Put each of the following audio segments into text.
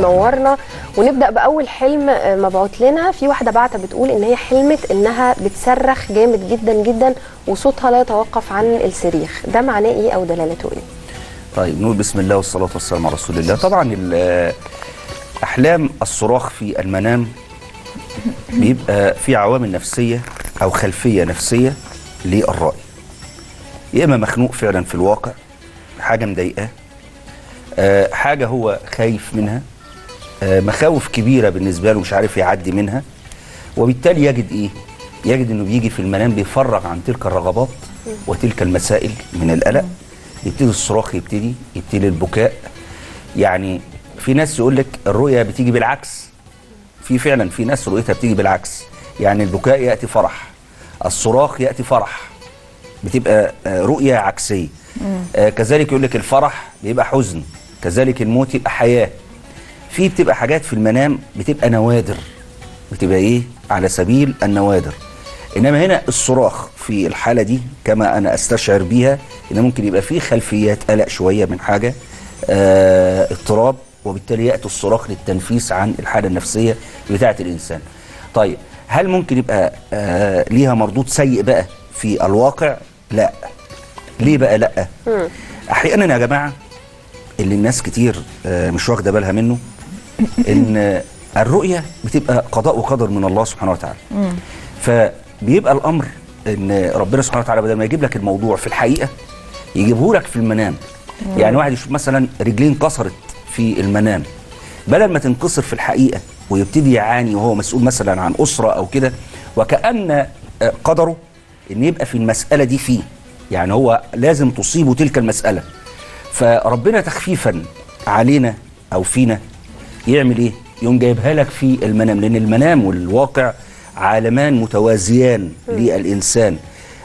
نورنا. ونبدأ بأول حلم آه، مبعوت لنا. في واحدة بعتة بتقول إن هي حلمت إنها بتصرخ جامد جدا جدا وصوتها لا يتوقف عن الصريخ. ده معناه إيه أو دلالته إيه؟ طيب نقول بسم الله والصلاة والسلام على رسول الله. طبعا ال- أحلام الصراخ في المنام بيبقى في عوامل نفسية أو خلفية نفسية للرأي. يا إما مخنوق فعلا في الواقع حاجة مضايقاه آه، حاجة هو خايف منها آه، مخاوف كبيرة بالنسبة له مش عارف يعدي منها. وبالتالي يجد إيه؟ يجد إنه بيجي في المنام بيفرغ عن تلك الرغبات وتلك المسائل من القلق. يبتدي الصراخ يبتدي يبتدي البكاء. يعني في ناس يقول لك الرؤية بتيجي بالعكس. في فعلا في ناس رؤيتها بتيجي بالعكس. يعني البكاء يأتي فرح الصراخ يأتي فرح. بتبقى آه، رؤية عكسية. آه، كذلك يقول لك الفرح بيبقى حزن كذلك الموت يبقى حياة. في بتبقى حاجات في المنام بتبقى نوادر. بتبقى إيه؟ على سبيل النوادر. إنما هنا الصراخ في الحالة دي كما أنا أستشعر بيها إن ممكن يبقى فيه خلفيات قلق شوية من حاجة آه اضطراب وبالتالي يأتي الصراخ للتنفيس عن الحالة النفسية بتاعة الإنسان. طيب هل ممكن يبقى آه ليها مردود سيء بقى في الواقع؟ لا. ليه بقى لا؟ أحيانا يا جماعة اللي الناس كتير آه، مش واخدة بالها منه إن الرؤية بتبقى قضاء وقدر من الله سبحانه وتعالى. فبيبقى الأمر إن ربنا سبحانه وتعالى بدل ما يجيب لك الموضوع في الحقيقة يجيبه لك في المنام. يعني واحد يشوف مثلا رجلين انكسرت في المنام بدل ما تنكسر في الحقيقة ويبتدي يعاني وهو مسؤول مثلا عن أسرة أو كده وكأن آه، قدره إن يبقى في المسألة دي فيه. يعني هو لازم تصيبه تلك المسألة. فربنا تخفيفا علينا أو فينا يعمل إيه؟ يقوم جايبها لك في المنام لأن المنام والواقع عالمان متوازيان للإنسان.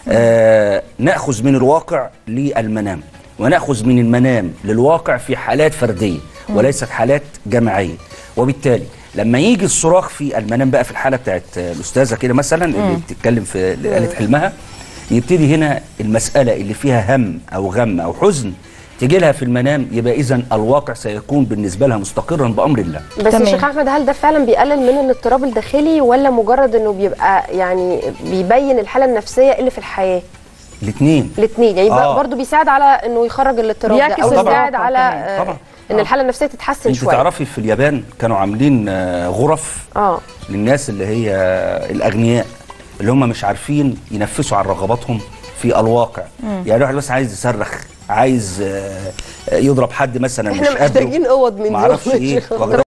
آه نأخذ من الواقع للمنام ونأخذ من المنام للواقع في حالات فردية وليست حالات جماعية. وبالتالي لما يجي الصراخ في المنام بقى في الحالة بتاعت الأستاذة كده مثلا اللي بتتكلم في اللي قالت حلمها يبتدي هنا المسألة اللي فيها هم أو غم أو حزن تجي لها في المنام يبقى اذا الواقع سيكون بالنسبة لها مستقرا بأمر الله بس تمام. يا شيخ أحمد هل ده فعلا بيقلل من الاضطراب الداخلي ولا مجرد إنه بيبقى يعني بيبين الحالة النفسية اللي في الحياة الاثنين الاثنين يعني آه. برضه بيساعد على إنه يخرج الاضطراب ده أو يساعد على. آه طبعا. إن آه. الحالة النفسية تتحسن أنت شوية تعرفي في اليابان كانوا عاملين آه، غرف آه للناس اللي هي الأغنياء اللي هم مش عارفين ينفسوا عن رغباتهم في الواقع يعني واحد بس عايز يصرخ عايز آه، يضرب حد مثلا مش إحنا قادر محتاجين أوض من دي معرفش إيه.